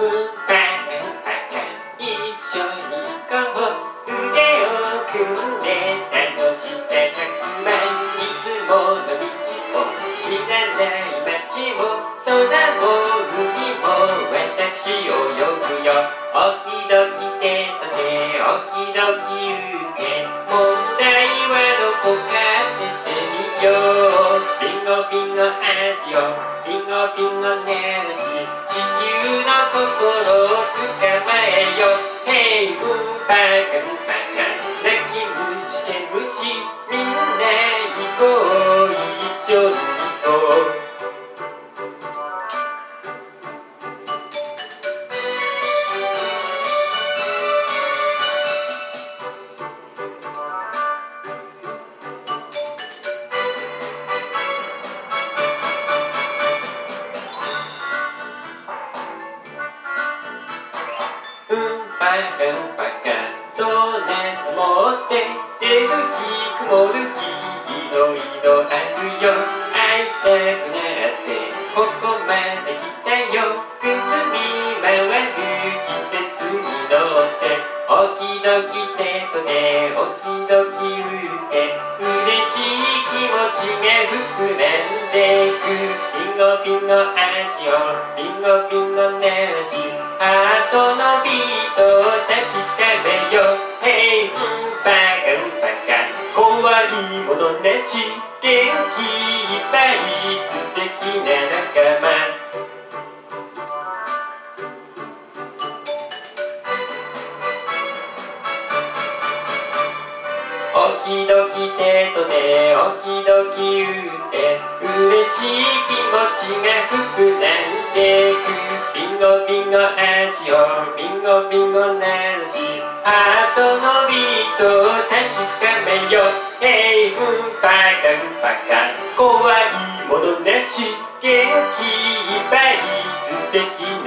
二人一緒に行こう。腕を組む。ピンの足をピンゴピンゴねらし地球の心を捕まえよヘイウンパカンパカ泣き虫毛虫みんな行こう。一緒にうんぱうんぱかドーナツ持って出る日曇る日いろいろあるよ会いたくならってここまで来たよぐるり回る季節に乗っておきどき手と手おきどき打って嬉しい気持ちが膨らんでくビンゴビンゴ足をビンゴビンゴ鳴らしハートのビー確かめよヘイうんぱかんぱか怖いものなし元気いっぱい素敵な仲間おきどき手と手おきどき打って嬉しい気持ちが膨らんでく。ゴビンゴ足をビンゴビンゴ鳴らし後のビートを確かめよヘイフンパカンパカ。ン怖いものなし。元気いっぱい。素敵。